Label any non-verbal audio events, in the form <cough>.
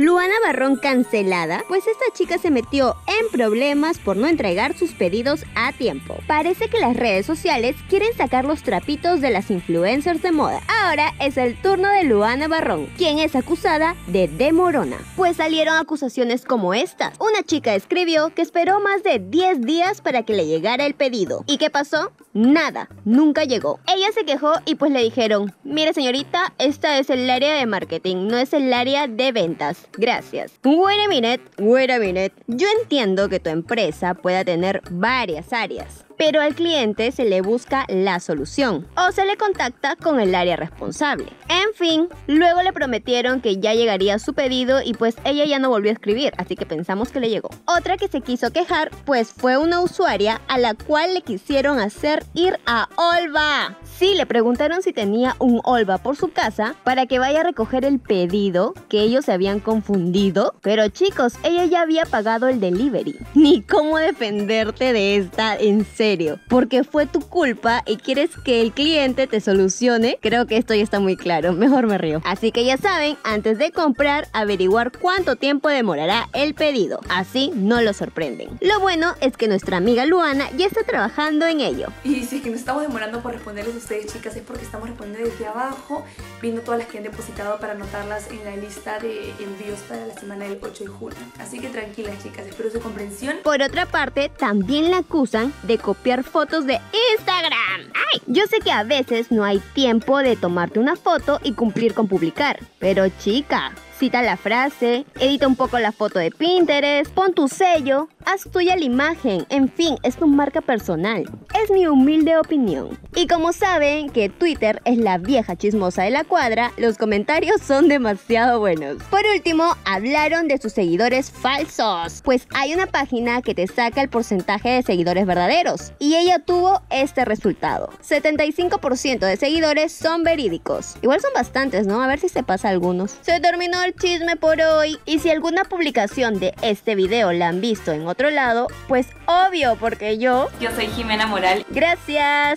Luana Barrón cancelada, pues esta chica se metió en problemas por no entregar sus pedidos a tiempo. Parece que las redes sociales quieren sacar los trapitos de las influencers de moda. Ahora es el turno de Luana Barrón, quien es acusada de demorona. Pues salieron acusaciones como estas. Una chica escribió que esperó más de 10 días para que le llegara el pedido. ¿Y qué pasó? Nada, nunca llegó. Ella se quejó y pues le dijeron, mire señorita, esta es el área de marketing, no es el área de ventas. Gracias. Wait a minute, wait a minute. Yo entiendo que tu empresa pueda tener varias áreas pero al cliente se le busca la solución o se le contacta con el área responsable. En fin, luego le prometieron que ya llegaría su pedido y pues ella ya no volvió a escribir, así que pensamos que le llegó. Otra que se quiso quejar pues fue una usuaria a la cual le quisieron hacer ir a Olva. Sí, le preguntaron si tenía un Olva por su casa para que vaya a recoger el pedido, que ellos se habían confundido. Pero chicos, ella ya había pagado el delivery. <laughs> Ni cómo defenderte de esta en serio. Porque fue tu culpa y quieres que el cliente te solucione. Creo que esto ya está muy claro. Mejor me río. Así que ya saben, antes de comprar, averiguar cuánto tiempo demorará el pedido. Así no lo sorprenden. Lo bueno es que nuestra amiga Luana ya está trabajando en ello. Y si que nos estamos demorando por responderles chicas, es porque estamos respondiendo desde abajo, viendo todas las que han depositado para anotarlas en la lista de envíos para la semana del 8 de julio. Así que tranquilas, chicas, espero su comprensión. Por otra parte, también la acusan de copiar fotos de Instagram. ¡Ay! Yo sé que a veces no hay tiempo de tomarte una foto y cumplir con publicar, pero chica, cita la frase, edita un poco la foto de Pinterest, pon tu sello, haz tuya la imagen, en fin, es tu marca personal. Es mi humilde opinión. Y como saben que Twitter es la vieja chismosa de la cuadra, los comentarios son demasiado buenos. Por último, hablaron de sus seguidores falsos, pues hay una página que te saca el porcentaje de seguidores verdaderos, y ella tuvo este resultado. 75% de seguidores son verídicos. Igual son bastantes, ¿no? A ver si se pasa algunos. Se terminó el chisme por hoy. Y si alguna publicación de este video la han visto en otro lado, pues obvio, porque yo... Yo soy Jimena Moral. Gracias.